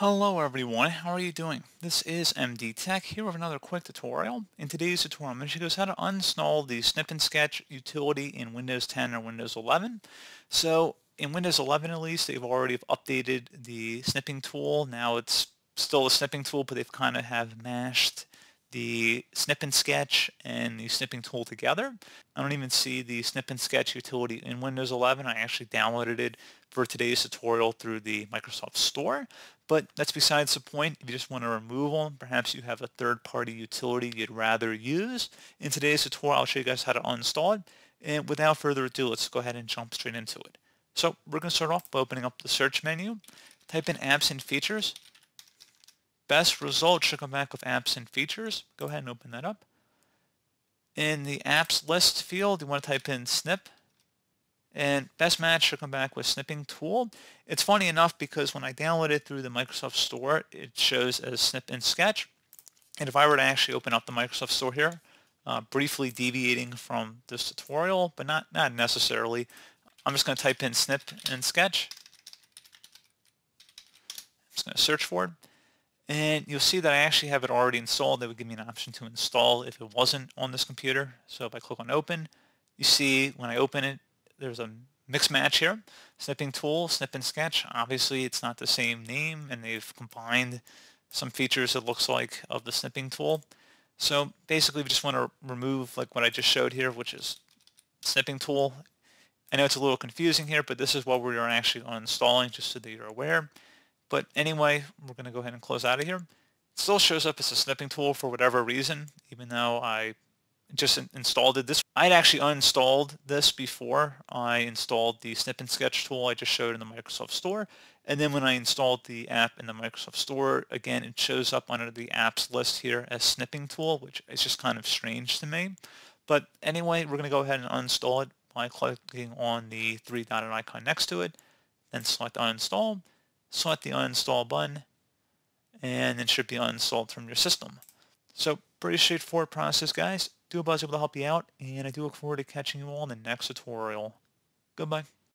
Hello everyone, how are you doing? This is MD Tech here with another quick tutorial. In today's tutorial, I'm going to show you how to uninstall the Snip and Sketch utility in Windows 10 or Windows 11. So in Windows 11 at least, they've already updated the snipping tool. Now it's still a snipping tool, but they've kind of have mashed the snip and sketch and the snipping tool together. I don't even see the snip and sketch utility in Windows 11. I actually downloaded it for today's tutorial through the Microsoft Store, but that's besides the point. If you just want to remove them, perhaps you have a third-party utility you'd rather use. In today's tutorial, I'll show you guys how to uninstall it. And without further ado, let's go ahead and jump straight into it. So we're going to start off by opening up the search menu, type in apps and features, best result should come back with apps and features. Go ahead and open that up. In the apps list field, you want to type in snip. And best match should come back with snipping tool. It's funny enough because when I download it through the Microsoft Store, it shows as snip and sketch. And if I were to actually open up the Microsoft Store here, uh, briefly deviating from this tutorial, but not, not necessarily, I'm just going to type in snip and sketch. I'm just going to search for it. And you'll see that I actually have it already installed. That would give me an option to install if it wasn't on this computer. So if I click on open, you see when I open it, there's a mix match here. Snipping tool, snip and sketch. Obviously it's not the same name and they've combined some features it looks like of the snipping tool. So basically we just want to remove like what I just showed here, which is snipping tool. I know it's a little confusing here, but this is what we're actually uninstalling just so that you're aware. But anyway, we're going to go ahead and close out of here. It still shows up as a snipping tool for whatever reason, even though I just installed it. This I'd actually uninstalled this before I installed the snip and sketch tool I just showed in the Microsoft Store. And then when I installed the app in the Microsoft Store, again, it shows up under the apps list here as snipping tool, which is just kind of strange to me. But anyway, we're going to go ahead and uninstall it by clicking on the three-dotted icon next to it, then select uninstall select the uninstall button, and it should be uninstalled from your system. So pretty straightforward process, guys. Do hope I was able to help you out, and I do look forward to catching you all in the next tutorial. Goodbye.